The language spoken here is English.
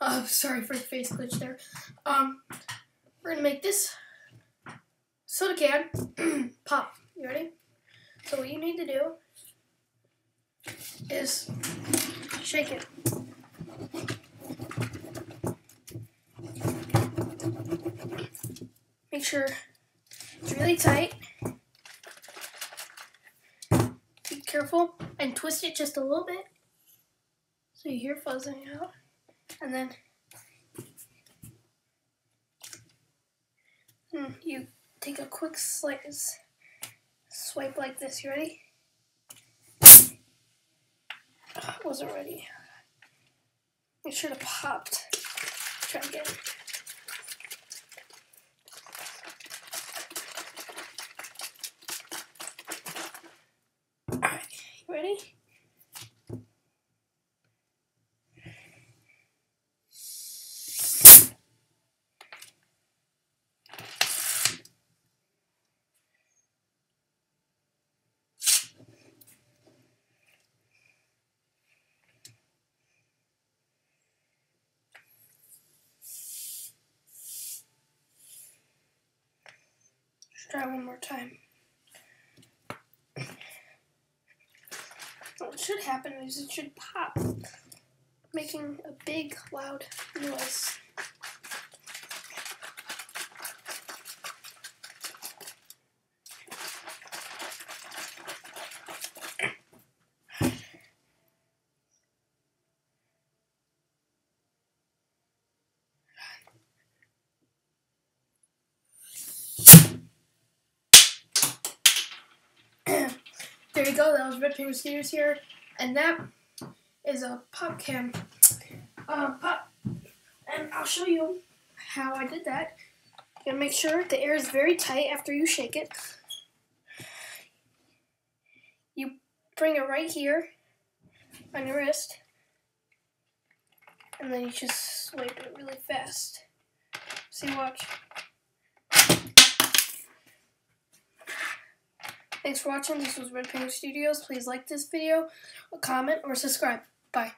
Uh, sorry for the face glitch there. Um, we're gonna make this soda can pop. You ready? So what you need to do is shake it. Make sure it's really tight. Be careful and twist it just a little bit so you hear fuzzing out. And then hmm, you take a quick slice, swipe like this. You ready? Oh, wasn't ready. Make sure to popped. Try again. Alright, you ready? Let's try one more time. What should happen is it should pop, making a big, loud noise. There you go. That was Red Penguin Studios here, and that is a pop cam. Uh, pop, and I'll show you how I did that. You gotta make sure the air is very tight after you shake it. You bring it right here on your wrist, and then you just swipe it really fast. See, watch. Thanks for watching. This was Red Penguin Studios. Please like this video, comment, or subscribe. Bye.